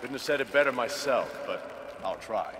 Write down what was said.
Couldn't have said it better myself, but I'll try.